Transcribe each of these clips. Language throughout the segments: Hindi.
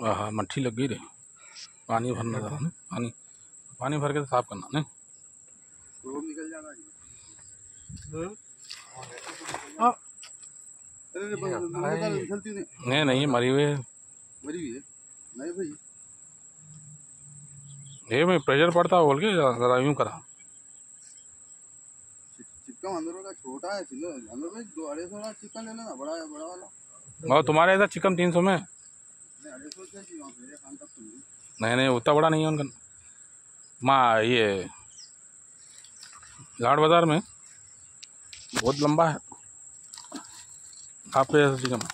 हाँ मट्ठी लग गई रे। पानी भरना था ना पानी पानी भर के साफ़ करना नहीं? निकल जाना है। हाँ। नहीं। नहीं नहीं मरी हुई है। मरी हुई है? नहीं भाई। ये मैं प्रेशर पड़ता है बोल के जरा यूँ करा। चिक- चिक्कम अंदर का छोटा है अंदर में दो अढ़ाई सौ वाला चिकन ले लेना बड़ा है बड़ा वाला। और तुम्हारे ऐसा चिकन तीन सौ में? नहीं नहीं, उतना बड़ा नहीं है उनका। माँ, ये लाड बाज़ार में बहुत लंबा है। आप पे ऐसा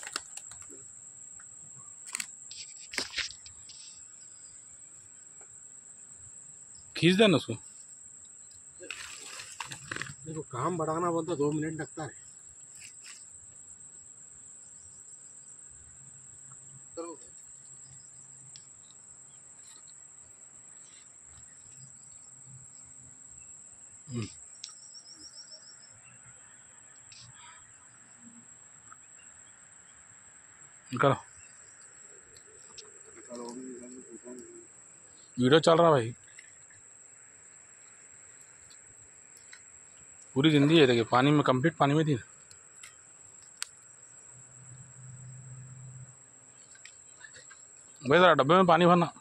खींच देना उसको। देखो, काम बढ़ाना बोलता दो मिनट लगता है। करो करो चलो वो भी निकाल। वीडियो चल रहा भाई। पूरी ज़िंदगी है देखिए, पानी में, कंप्लीट पानी में थी भाई जरा डब्बे में पानी भरना।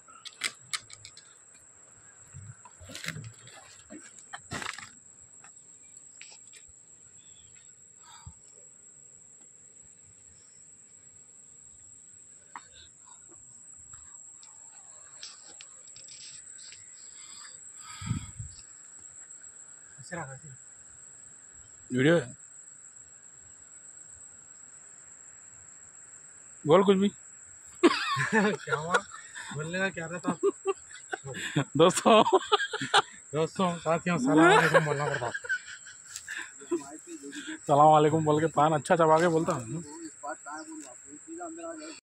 वीडियो है। बोल कुछ भी। क्या हुआ? बोलने का क्या रहता दोस्तों। दोस्तों साथियों सलाम वालेकुम बोलना पड़ता सलाम वालेकुम बोल के पान अच्छा चबा के बोलता हूँ।